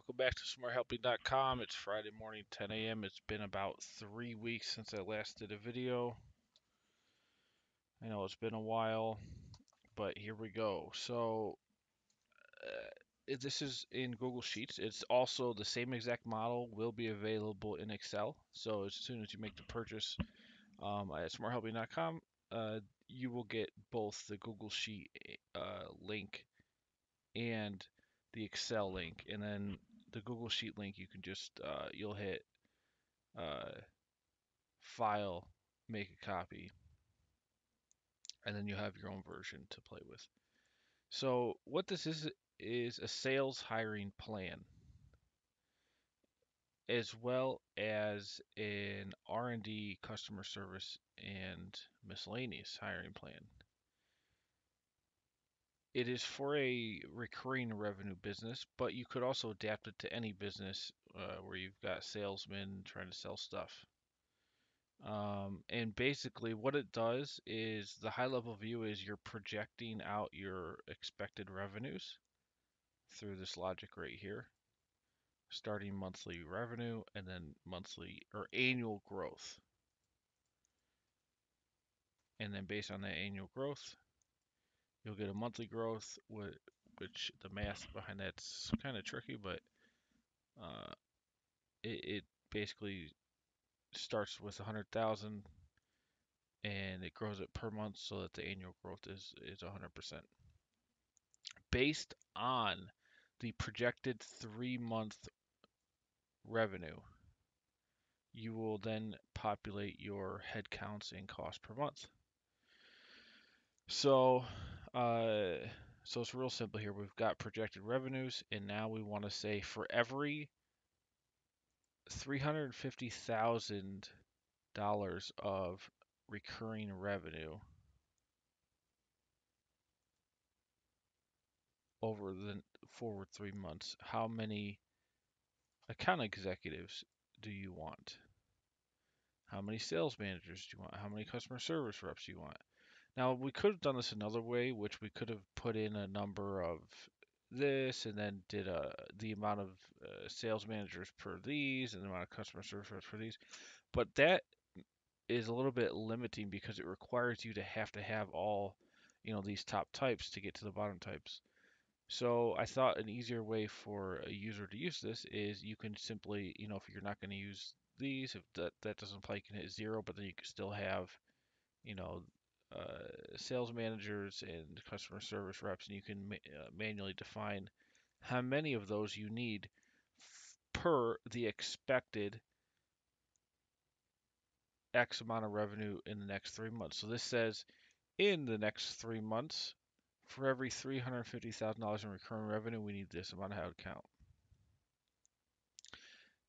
Welcome back to smarthelping.com. It's Friday morning, 10 a.m. It's been about three weeks since I last did a video. I know it's been a while, but here we go. So, uh, this is in Google Sheets. It's also the same exact model will be available in Excel. So, as soon as you make the purchase um, at smarthelping.com, uh, you will get both the Google Sheet uh, link and the Excel link, and then the Google Sheet link, you can just uh, you'll hit uh, File, make a copy, and then you have your own version to play with. So what this is is a sales hiring plan, as well as an R&D, customer service, and miscellaneous hiring plan. It is for a recurring revenue business, but you could also adapt it to any business uh, where you've got salesmen trying to sell stuff. Um, and basically, what it does is the high level view is you're projecting out your expected revenues through this logic right here, starting monthly revenue and then monthly or annual growth. And then based on that annual growth, you'll get a monthly growth, which the math behind that's kind of tricky, but uh, it, it basically starts with a 100,000 and it grows it per month so that the annual growth is, is 100%. Based on the projected three month revenue, you will then populate your headcounts and cost per month. So, uh, so it's real simple here. We've got projected revenues, and now we want to say for every $350,000 of recurring revenue over the forward three months, how many account executives do you want? How many sales managers do you want? How many customer service reps do you want? Now, we could have done this another way, which we could have put in a number of this and then did a, the amount of uh, sales managers per these and the amount of customer service for these. But that is a little bit limiting because it requires you to have to have all, you know, these top types to get to the bottom types. So I thought an easier way for a user to use this is you can simply, you know, if you're not going to use these, if that, that doesn't apply, you can hit zero, but then you can still have, you know, uh, sales managers and customer service reps, and you can ma uh, manually define how many of those you need per the expected X amount of revenue in the next three months. So this says in the next three months, for every $350,000 in recurring revenue, we need this amount of head count.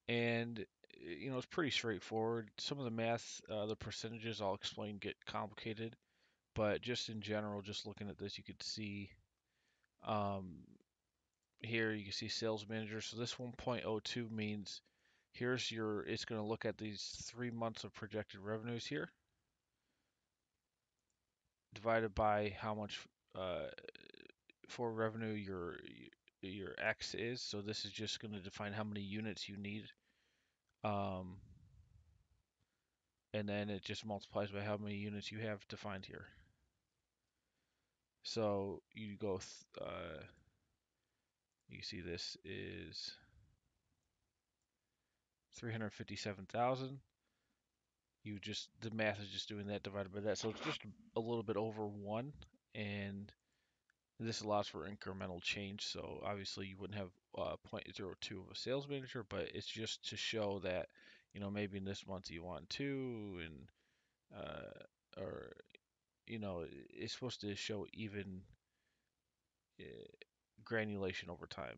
And you know, it's pretty straightforward. Some of the math, uh, the percentages I'll explain get complicated. But just in general, just looking at this, you could see um, here, you can see sales manager. So this 1.02 means here's your, it's going to look at these three months of projected revenues here divided by how much uh, for revenue your your X is. So this is just going to define how many units you need. Um, and then it just multiplies by how many units you have defined here. So you go, uh, you see this is 357,000. You just, the math is just doing that divided by that. So it's just a little bit over one. And this allows for incremental change. So obviously you wouldn't have uh, 0.02 of a sales manager, but it's just to show that, you know, maybe in this month you want two and, uh, or you know, it's supposed to show even uh, granulation over time.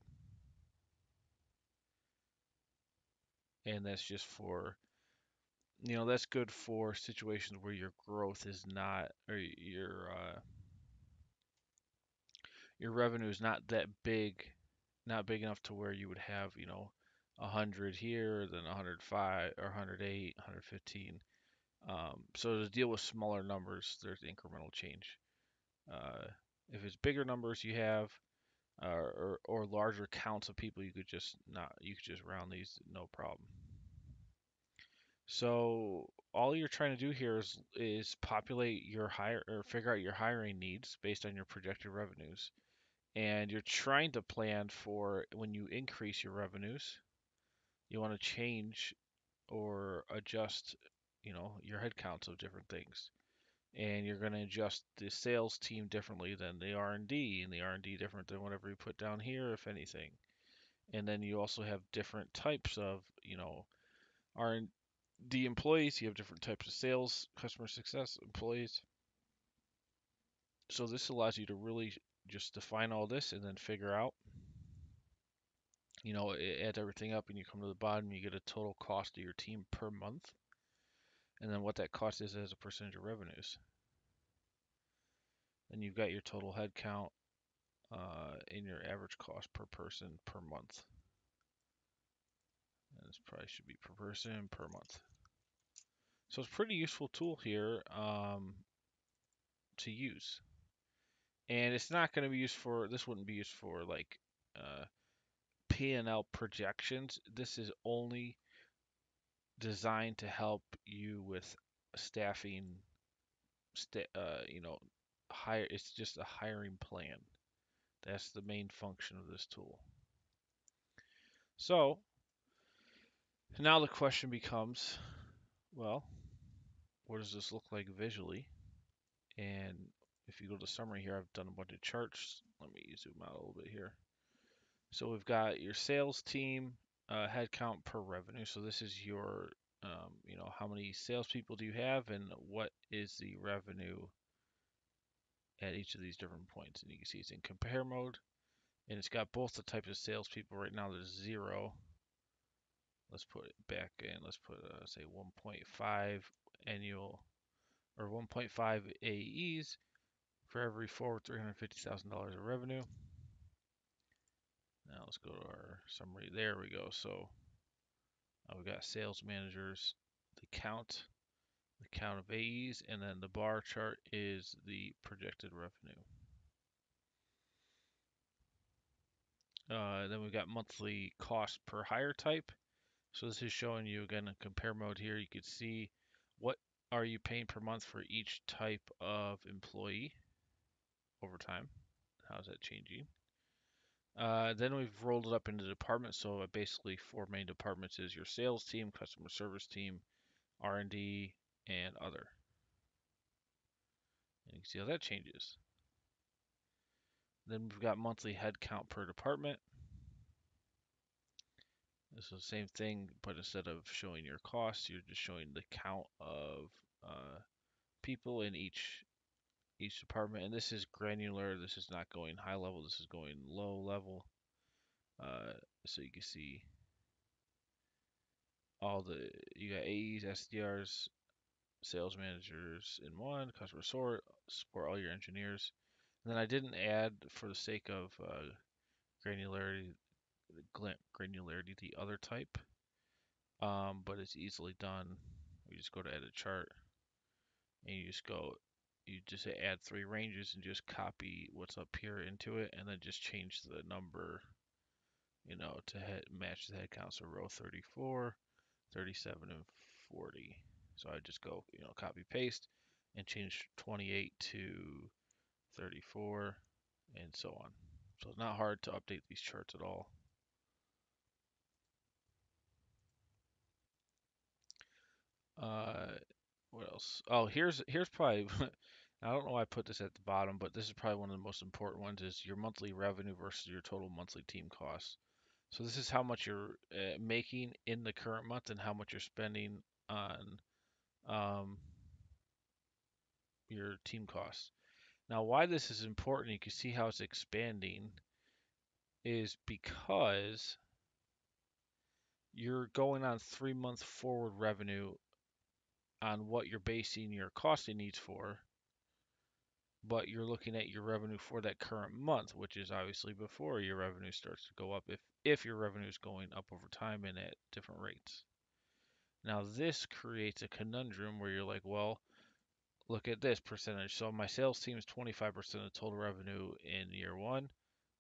And that's just for, you know, that's good for situations where your growth is not, or your, uh, your revenue is not that big, not big enough to where you would have, you know, 100 here, then 105 or 108, 115. Um, so to deal with smaller numbers, there's incremental change. Uh, if it's bigger numbers you have, uh, or or larger counts of people, you could just not you could just round these no problem. So all you're trying to do here is is populate your hire or figure out your hiring needs based on your projected revenues. And you're trying to plan for when you increase your revenues, you want to change or adjust, you know, your headcounts of different things. And you're going to adjust the sales team differently than the R&D, and the R&D different than whatever you put down here, if anything. And then you also have different types of, you know, R&D employees. You have different types of sales, customer success employees. So this allows you to really just define all this and then figure out you know, add everything up and you come to the bottom, you get a total cost of your team per month, and then what that cost is as a percentage of revenues. Then you've got your total head count uh, and your average cost per person per month. And this probably should be per person per month. So it's a pretty useful tool here um, to use. And it's not going to be used for, this wouldn't be used for like uh, P&L projections. This is only designed to help you with staffing, sta- uh, you know, hire. It's just a hiring plan. That's the main function of this tool. So now the question becomes, well, what does this look like visually? And if you go to summary here, I've done a bunch of charts. Let me zoom out a little bit here. So we've got your sales team uh, headcount per revenue. So this is your, um, you know, how many salespeople do you have, and what is the revenue at each of these different points. And you can see it's in compare mode, and it's got both the types of salespeople. Right now there's zero. Let's put it back in. Let's put uh, say 1.5 annual or 1.5 AEs for every forward $350,000 of revenue. Now let's go to our summary. There we go. So uh, we got sales managers, the count, the count of AEs, and then the bar chart is the projected revenue. Uh, then we've got monthly cost per hire type. So this is showing you again in compare mode here. You can see what are you paying per month for each type of employee over time. How's that changing? Uh, then we've rolled it up into departments. So basically, four main departments is your sales team, customer service team, R&D, and other. And you can see how that changes. Then we've got monthly headcount per department. This is the same thing, but instead of showing your costs, you're just showing the count of uh, people in each each department. And this is granular. This is not going high level. This is going low level. Uh, so you can see all the you got AEs, SDRs, sales managers in one, customer support, support all your engineers. And then I didn't add for the sake of uh, granularity granularity the other type, um, but it's easily done. We just go to edit chart, and you just go, you just add three ranges and just copy what's up here into it, and then just change the number, you know, to head, match the head count. So row 34, 37, and 40. So I just go, you know, copy paste and change 28 to 34 and so on. So it's not hard to update these charts at all. Uh, what else? Oh, here's here's probably I don't know why I put this at the bottom, but this is probably one of the most important ones is your monthly revenue versus your total monthly team costs. So this is how much you're uh, making in the current month and how much you're spending on um, your team costs. Now, why this is important, you can see how it's expanding, is because you're going on three month forward revenue on what you're basing your costing needs for, but you're looking at your revenue for that current month, which is obviously before your revenue starts to go up if if your revenue is going up over time and at different rates. Now this creates a conundrum where you're like, well, look at this percentage. So my sales team is 25% of total revenue in year one.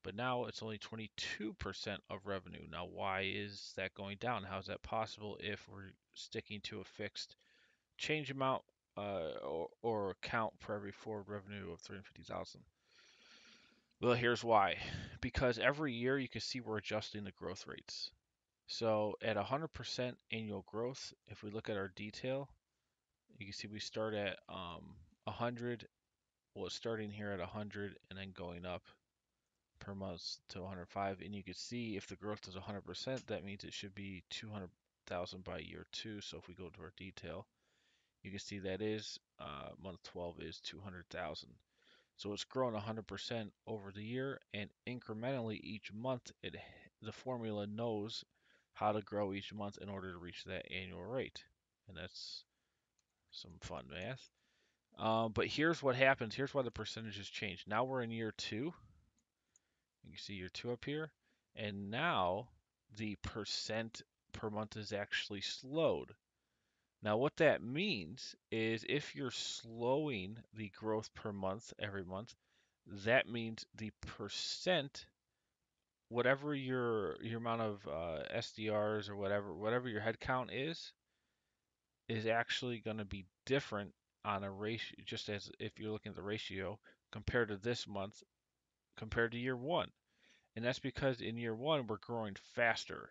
but now it's only 22% of revenue. Now, why is that going down? How is that possible if we're sticking to a fixed change amount uh, or, or account for every forward revenue of 350,000? Well, here's why. Because every year you can see we're adjusting the growth rates. So at 100% annual growth, if we look at our detail, you can see we start at um, 100, well, starting here at 100 and then going up per month to 105. And you can see if the growth is 100%, that means it should be 200,000 by year two. So if we go to our detail, you can see that is uh, month 12 is 200,000. So it's grown 100% over the year and incrementally each month it the formula knows how to grow each month in order to reach that annual rate. And that's some fun math. Um, but here's what happens. Here's why the percentages change. Now we're in year two. You can see year two up here. And now the percent per month is actually slowed. Now what that means is if you're slowing the growth per month every month, that means the percent whatever your your amount of uh, SDRs or whatever whatever your headcount is is actually going to be different on a ratio just as if you're looking at the ratio compared to this month compared to year one. And that's because in year one we're growing faster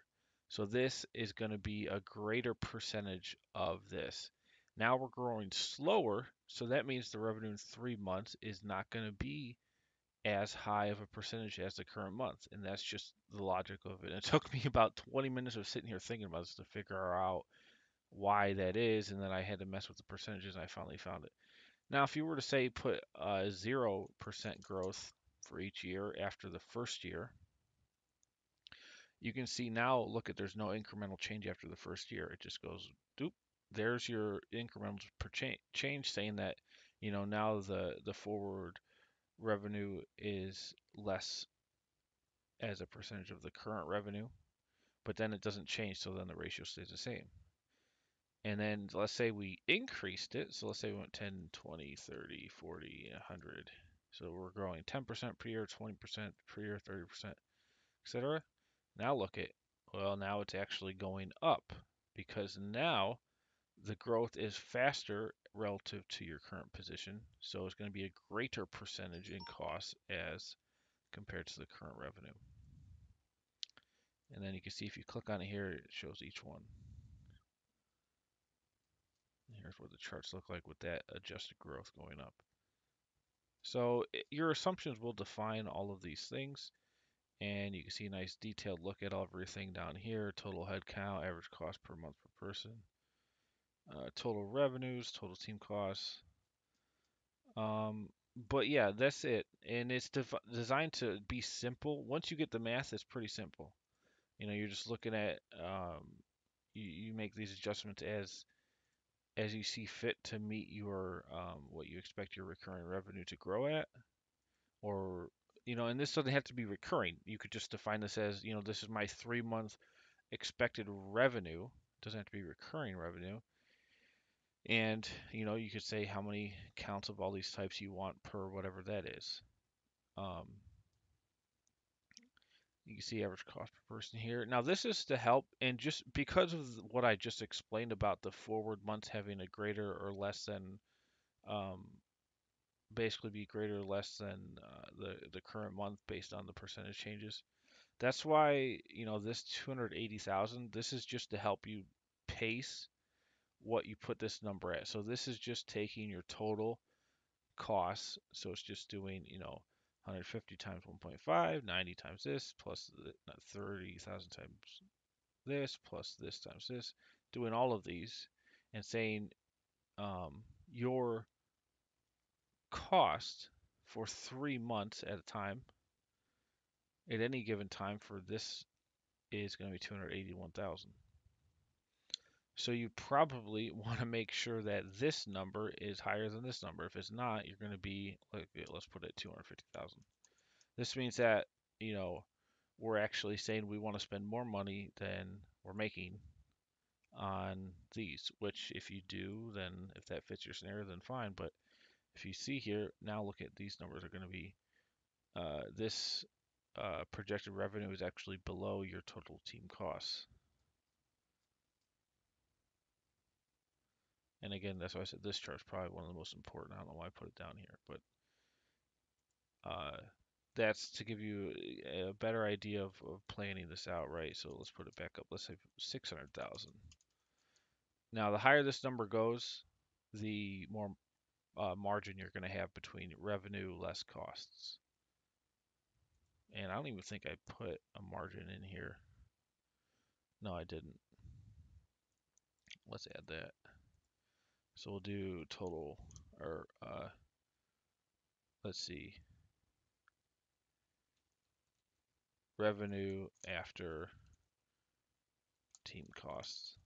so this is going to be a greater percentage of this now we're growing slower so that means the revenue in three months is not going to be as high of a percentage as the current month. And that's just the logic of it. it took me about 20 minutes of sitting here thinking about this to figure out why that is. And then I had to mess with the percentages and I finally found it. Now, if you were to say put uh, 0% growth for each year after the first year, you can see now, look at there's no incremental change after the first year. It just goes, doop, there's your incremental per cha- change saying that, you know, now the, the forward revenue is less as a percentage of the current revenue, but then it doesn't change, so then the ratio stays the same. And then let's say we increased it, so let's say we went 10, 20, 30, 40, 100. So we're growing 10% per year, 20% per year, 30%, etc. Now look at, well, now it's actually going up because now the growth is faster relative to your current position. So it's going to be a greater percentage in cost as compared to the current revenue. And then you can see if you click on it here, it shows each one. here's what the charts look like with that adjusted growth going up. So eh, your assumptions will define all of these things. And you can see a nice detailed look at everything down here. Total headcount average cost per month per person uh, total revenues, total team costs. Um, but yeah, that's it. And it's designed to be simple. Once you get the math, it's pretty simple. You know, you're just looking at um, you, you make these adjustments as as you see fit to meet your um, what you expect your recurring revenue to grow at, or you know, and this doesn't have to be recurring. You could just define this as you know, this is my three month expected revenue. It doesn't have to be recurring revenue and you know you could say how many counts of all these types you want per whatever that is um, you can see average cost per person here now this is to help and just because of what I just explained about the forward months having a greater or less than um, basically be greater or less than uh, the the current month based on the percentage changes that's why you know this 280,000 this is just to help you pace what you put this number at. So this is just taking your total costs. So it's just doing, you know, 150 times 1.5, 90 times this, plus 30,000 times this, plus this times this, doing all of these and saying um, your cost for three months at a time at any given time for this is going to be 281,000. So you probably want to make sure that this number is higher than this number. If it's not, you're going to be, like, let's put it 250,000. This means that, you know, we're actually saying we want to spend more money than we're making on these, which if you do, then if that fits your scenario, then fine. But if you see here, now look at these numbers are going to be, uh, this uh, projected revenue is actually below your total team costs. And again, that's why I said this chart is probably one of the most important. I don't know why I put it down here, but uh, that's to give you a better idea of, of planning this out, right? So let's put it back up. Let's say 600,000. Now, the higher this number goes, the more uh, margin you're going to have between revenue less costs. And I don't even think I put a margin in here. No, I didn't. Let's add that. So we'll do total, or uh, let's see, revenue after team costs.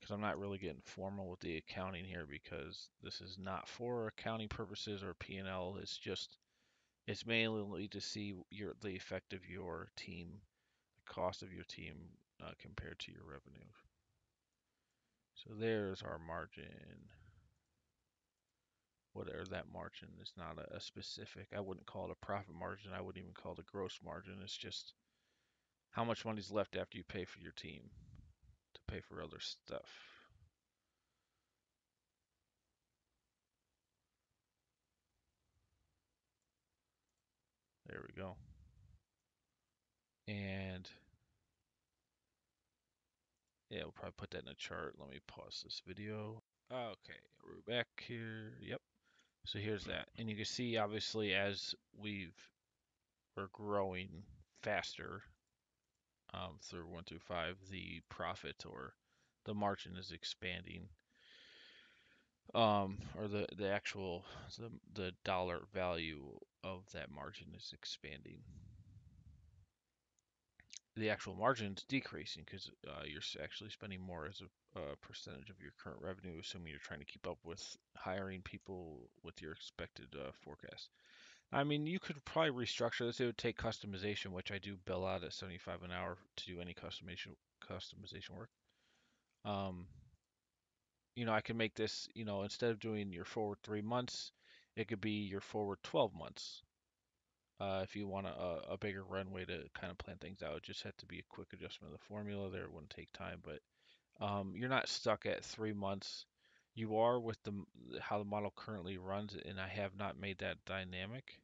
Because I'm not really getting formal with the accounting here because this is not for accounting purposes or P&L. It's just, it's mainly to see your the effect of your team, the cost of your team uh, compared to your revenue. So there's our margin. Whatever that margin is not a, a, specific, I wouldn't call it a profit margin. I wouldn't even call it a gross margin. It's just how much money's left after you pay for your team pay for other stuff. There we go. And yeah, we'll probably put that in a chart. Let me pause this video. Okay, we're back here. Yep. So here's that. And you can see obviously as we've we're growing faster um, through one through five, the profit or the margin is expanding. Um, or the, the actual the, the dollar value of that margin is expanding the actual margin's decreasing because uh, you're actually spending more as a, a, percentage of your current revenue, assuming you're trying to keep up with hiring people with your expected uh, forecast. I mean, you could probably restructure this. It would take customization, which I do bill out at 75 an hour to do any customization customization work. Um, you know, I can make this, you know, instead of doing your forward three months, it could be your forward 12 months. Uh, if you want a, a bigger runway to kind of plan things out, it just had to be a quick adjustment of the formula there. It wouldn't take time, but um, you're not stuck at three months. You are with the how the model currently runs, and I have not made that dynamic,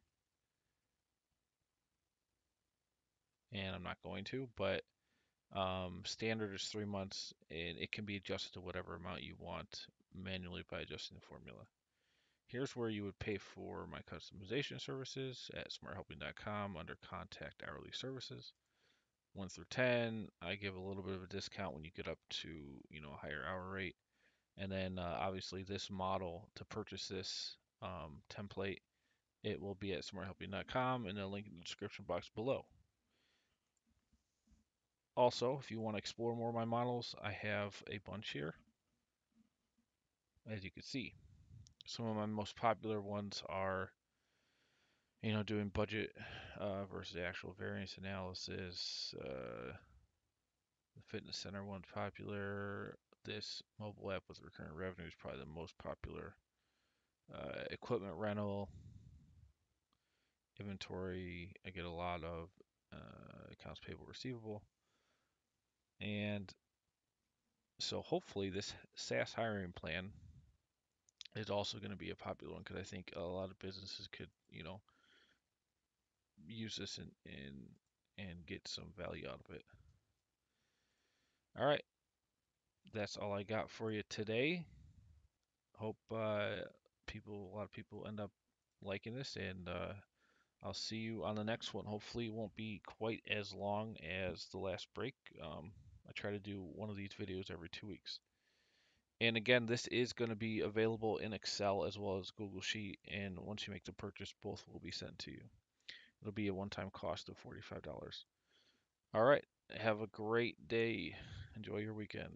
and I'm not going to. But um, standard is three months, and it can be adjusted to whatever amount you want manually by adjusting the formula. Here's where you would pay for my customization services at smarthelping.com under contact hourly services. 1 through 10, I give a little bit of a discount when you get up to, you know, a higher hour rate. And then uh, obviously this model to purchase this um, template, it will be at smarthelping.com and a link in the description box below. Also, if you want to explore more of my models, I have a bunch here, as you can see. Some of my most popular ones are, you know, doing budget uh, versus actual variance analysis. Uh, the fitness center one's popular. This mobile app with recurring revenue is probably the most popular. Uh, equipment rental, inventory. I get a lot of uh, accounts payable, receivable, and so hopefully this SaaS hiring plan is also going to be a popular one because I think a lot of businesses could, you know, use this and and and get some value out of it. All right, that's all I got for you today. Hope uh, people, a lot of people, end up liking this, and uh, I'll see you on the next one. Hopefully, it won't be quite as long as the last break. Um, I try to do one of these videos every two weeks. And again, this is going to be available in Excel as well as Google Sheet. And once you make the purchase, both will be sent to you. It'll be a one-time cost of $45. All right. Have a great day. Enjoy your weekend.